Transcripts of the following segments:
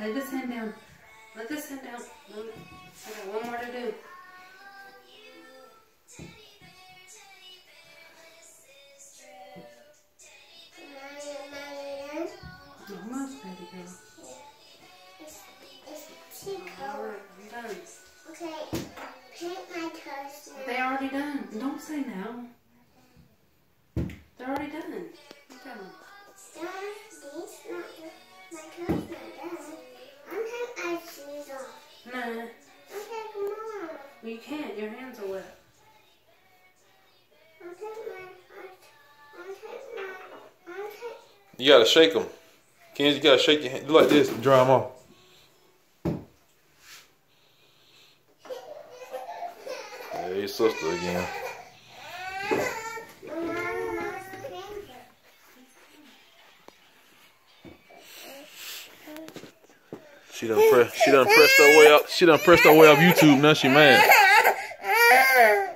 Lay this hand down. Let this hand down. I got one more to do. Almost, baby girl. Alright, I'm done. Okay, paint my toes They already done. Don't say now. They're already done. Done. Can't. Your hands are wet. I'm taking my. I'm taking my. I'm taking. You gotta shake them. Kenzie, you gotta shake your hand. Do like this. and Dry them off. Hey, sister again. She done press. She done pressed her way up. She done pressed her way up YouTube. Now she mad. Your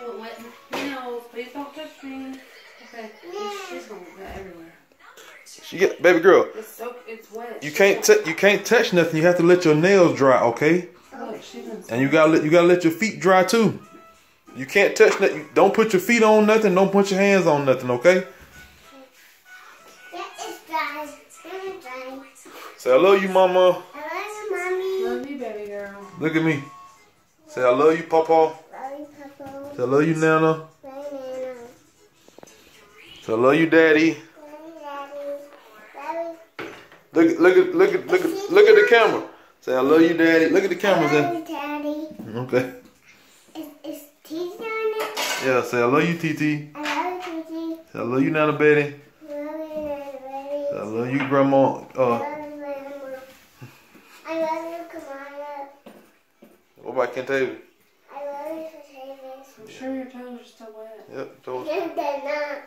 don't touch me nails. Please don't touch me. Okay, she's gonna go everywhere. She get baby girl. It's so it's wet. You can't t- you can't touch nothing. You have to let your nails dry, okay? Look, she done. And you gotta let you gotta let your feet dry too. You can't touch nothing. Don't put your feet on nothing. Don't put your hands on nothing, okay? Yeah, it's dry. It's dry. Say I love you, mama. I love you, mommy. Love you, baby girl. Look at me. Say I love you, papa. Love you, Say I love you, nana. Love you, Say I love you, daddy. Daddy. Look at look at look at look at look at the camera. Say I love you, daddy. Look at the camera. I Say love you, Daddy. okay. Is, is Titi on it? Yeah. Say I love you, TT. I love you, Titi. Say I love you, Nana Betty. I love you, Nana. Say I love you, Grandma. I Uh, love you, Grandma. I love you, Kamala. what about Kentavia? I love you, Potatoes. I'm sure your toes are still wet. Yep. Toes. They're not.